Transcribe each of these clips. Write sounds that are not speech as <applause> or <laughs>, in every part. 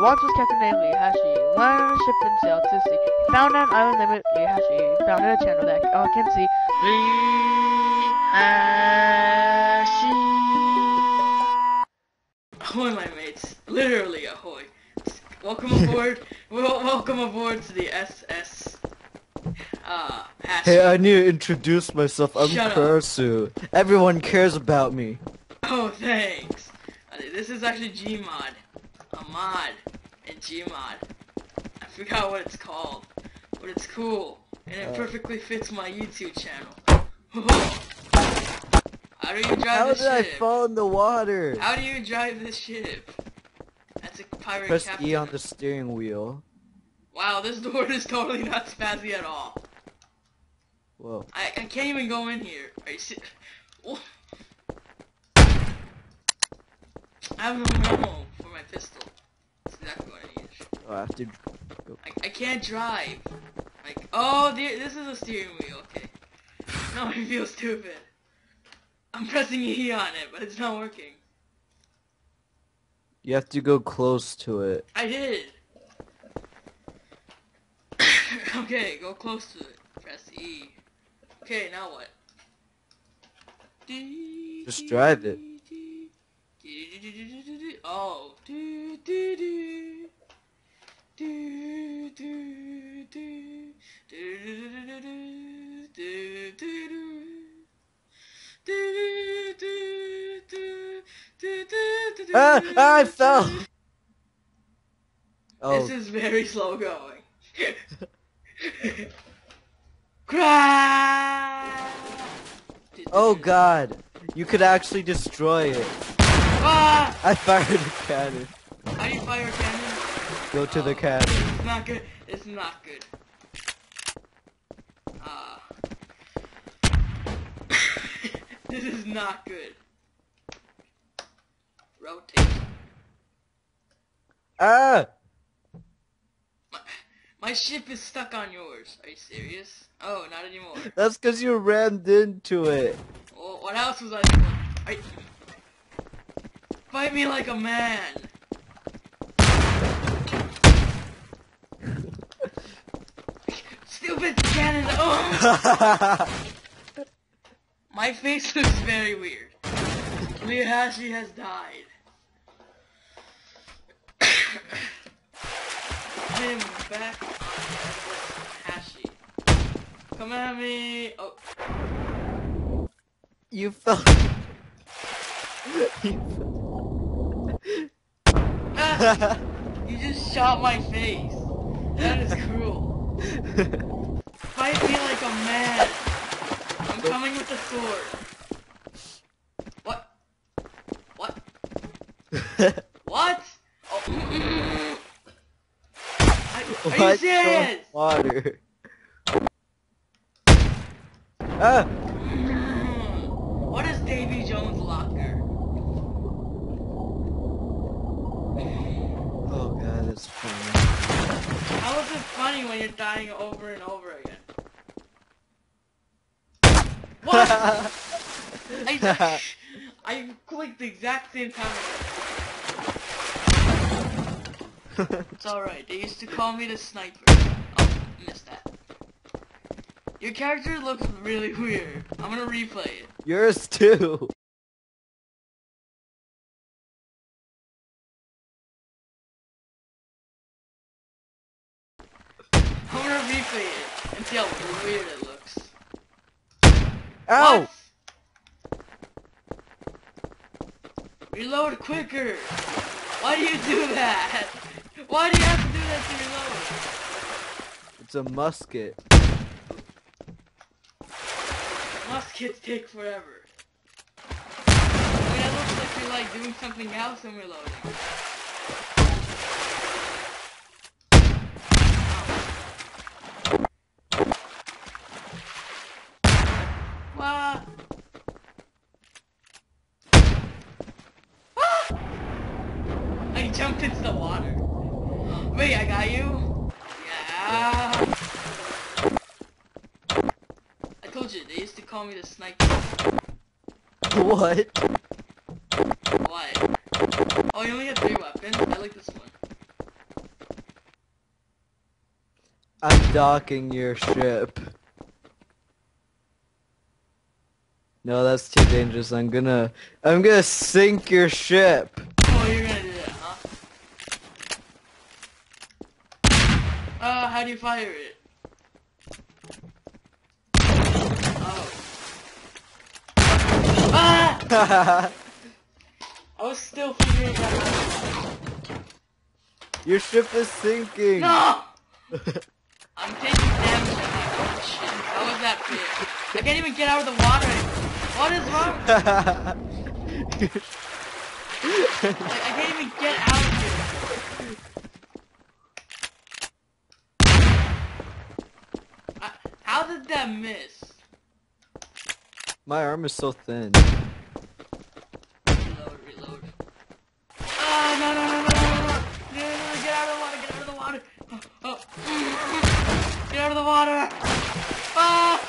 once was captain named Lihashi. Went on a ship and sailed to sea. He found an island named Lihashi. He founded a channel that all can see. Lihashi. Ahoy, my mates. Literally ahoy. Welcome aboard. <laughs> well, welcome aboard to the SS. Uh, Hey, I need to introduce myself. I'm Shut up. Krarsuu. Everyone cares about me. Oh, thanks. Uh, This is actually Gmod. A mod in Gmod. I forgot what it's called, but it's cool, and it Uh. perfectly fits my YouTube channel. <laughs> How do you drive How this did I fall in the water? How do you drive this ship? That's a pirate Press captain. E on the steering wheel. Wow, this door is totally not spazzy at all. Whoa. I, I can't even go in here. Are you. I have no ammo for my pistol. That's exactly what I. Oh, I have to. I, I can't drive. Like, oh, there, this is a steering wheel. Okay. Now <laughs> I feel stupid. I'm pressing E on it, but it's not working. You have to go close to it. I did. <coughs> okay, go close to it. Press E. Okay, now what? Just drive it. Oh. Ah! ah I fell! Oh, This is very slow going. Crash! oh god. You could actually destroy it. Ah! I fired a cannon. How do you fire a cannon? Go to the cannon. It's not good. It's not good. Ah. <laughs> this is not good. Rotate. Ah! My ship is stuck on yours. Are you serious? Oh, not anymore. That's because you rammed into it. Well, what else was I doing? You... Fight me like a man. <laughs> Oh! <laughs> My face looks very weird. Lihashi has died. <coughs> Him back. Hashi. Come at me. Oh. you fell. <laughs> you Ah! You just shot my face. That is cruel. Fight me like a man. I'm coming with the sword. What? What? <laughs> What? Oh. I, are you serious? Water. Ah! What is Davy Jones' locker? Oh god, that's funny. How is it funny when you're dying over and over again? What? <laughs> I, I clicked the exact same time. It's alright, they used to call me the sniper. Oh, missed that. Your character looks really weird. I'm gonna replay it. Yours too. I'm gonna replay it and see how weird it looks. Ow! What? Oh. Reload quicker! Why do you do that? Why do you have to do that to reload? It's a musket. Muskets take forever. I mean, it looks like you're like doing something else and reloading. call me the sniper. What? What? Oh, you only have three weapons? I like this one. I'm docking your ship. No, that's too dangerous. I'm gonna... I'm gonna sink your ship! Oh, you're gonna do that, huh? Uh, how do you fire it? I was still figuring that your ship is sinking. No! I'm taking damage that shit. How was that? I can't even get out of the water. What is wrong? <laughs> Like, I can't even get out of here. How did that miss? My arm is so thin. Out of the water. Ah!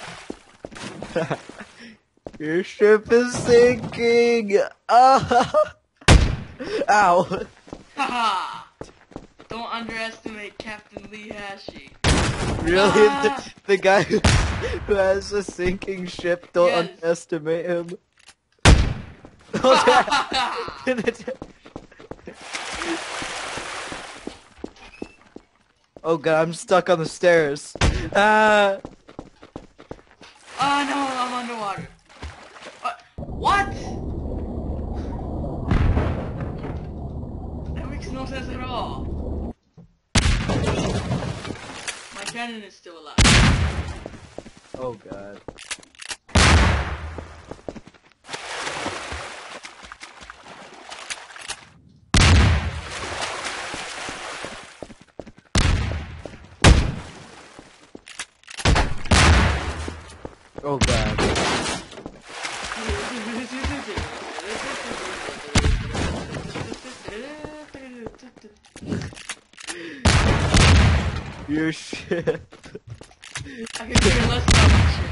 <laughs> Your ship is sinking. Ah. <laughs> Ow. Haha! <laughs> Don't underestimate Captain Lee Hashi. Really? Ah. The, the guy who, who has a sinking ship, don't Yes. underestimate him. Oh god, I'm stuck on the stairs. Ah. Oh no, I'm underwater. What? What? That makes no sense at all. My cannon is still alive. Oh god. Oh god. Your ship. I could care less about my ship.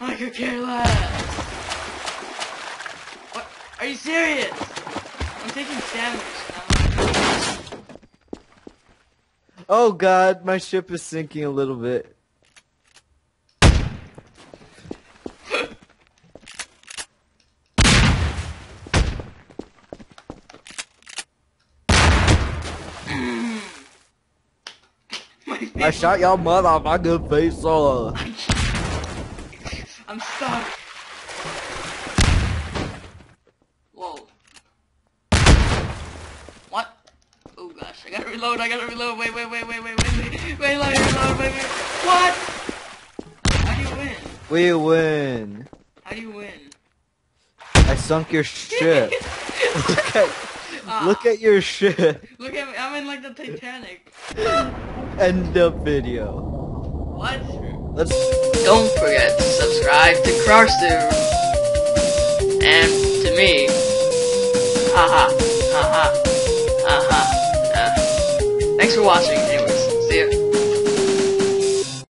I could care less. What? Are you serious? I'm taking damage. Oh god, my ship is sinking a little bit. I shot your motherfucking face off. Uh. I'm stuck. Whoa. What? Oh gosh, I gotta reload, I gotta reload. Wait, wait, wait, wait, wait, wait, wait, wait, let reload, wait, wait. What? How do you win? We win. How do you win? I sunk your ship. <laughs> look at, Ah, look at your shit. Look at me, I'm in like the Titanic. <laughs> End of video. What? Let's. Don't forget to subscribe to Krarsuu. And to me. Haha. Haha. Haha. Thanks for watching. Anyways, see ya.